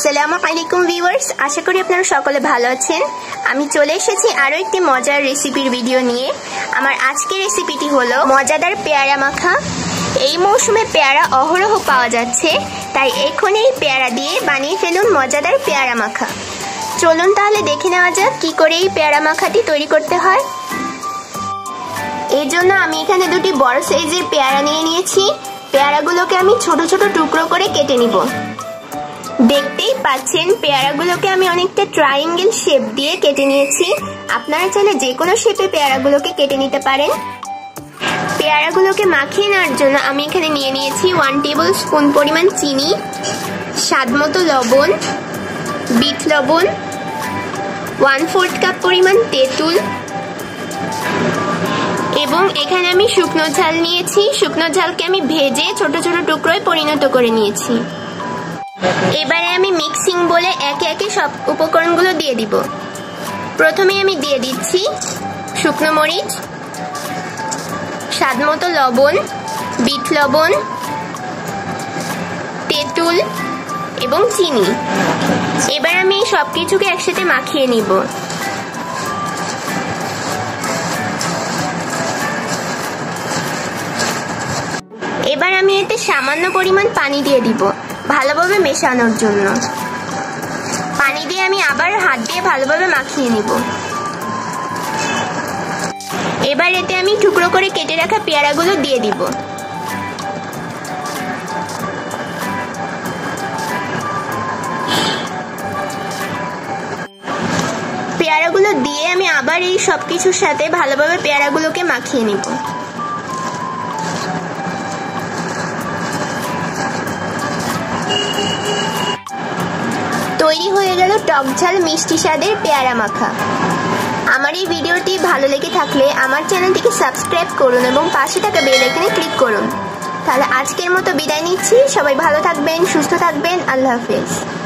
আসসালামু আলাইকুম ভিউয়ার্স, আশা করি আপনারা সকলে ভালো আছেন। আমি চলে এসেছি আরও একটি মজার রেসিপির ভিডিও নিয়ে। আমার আজকের রেসিপিটি হলো মজাদার পেয়ারা মাখা। এই মৌসুমে পেয়ারা অহরহ পাওয়া যাচ্ছে, তাই এখন এই পেয়ারা দিয়ে বানিয়ে ফেলুন মজাদার পেয়ারা মাখা। চলুন তাহলে দেখে নেওয়া যাক কী করে এই পেয়ারা মাখাটি তৈরি করতে হয়। এর জন্য আমি এখানে দুটি বড় সাইজের পেয়ারা নিয়ে নিয়েছি। পেয়ারাগুলোকে আমি ছোট ছোট টুকরো করে কেটে নিব। দেখতেই পাচ্ছেন, পেয়ারাগুলোকে আমি অনেকটা ট্রায়াঙ্গেল শেপ দিয়ে কেটে নিয়েছি। আপনারা চাইলে যে কোনো শেপে পেয়ারাগুলোকে কেটে নিতে পারেন। পেয়ারাগুলোকে মাখিয়ে নেওয়ার জন্য আমি এখানে নিয়ে নিয়েছি ওয়ান টেবিল স্পুন পরিমাণ চিনি স্বাদ মতো লবণ, বিট লবণ ওয়ান ফোর্থ কাপ পরিমাণ তেঁতুল, এবং এখানে আমি শুকনো ঝাল নিয়েছি। শুকনো ঝালকে আমি ভেজে ছোট ছোট টুকরোয় পরিণত করে নিয়েছি। এবারে আমি মিক্সিং বলে একে একে সব উপকরণগুলো দিয়ে দিব। প্রথমে আমি দিয়ে দিচ্ছি শুকনো মরিচ স্বাদ মতো লবণ, বিট লবণ, তেঁতুল এবং চিনি। এবার আমি সব কিছুকে একসাথে মাখিয়ে নিব। এবার আমি এতে সামান্য পরিমাণ পানি দিয়ে দিব। ভালোভাবে মেশানোর জন্য। পানি দিয়ে আমি আবার হাত দিয়ে ভালোভাবে মাখিয়ে নিব। এবার এতে আমি টুকরো করে কেটে রাখা পেয়ারাগুলো দিয়ে দিব। পেয়ারাগুলো দিয়ে আমি আবার এই সব কিছুর সাথে ভালোভাবে পেয়ারাগুলোকে মাখিয়ে নিব। তৈরি হয়ে গেল টকঝাল মিষ্টি স্বাদের পেয়ারা মাখা। আমার এই ভিডিওটি ভালো লেগে থাকলে আমার চ্যানেলটিকে সাবস্ক্রাইব করুন এবং পাশে থাকা বেল আইকনে ক্লিক করুন। তাহলে আজকের মতো বিদায় নিচ্ছি। সবাই ভালো থাকবেন, সুস্থ থাকবেন। আল্লাহ হাফেজ।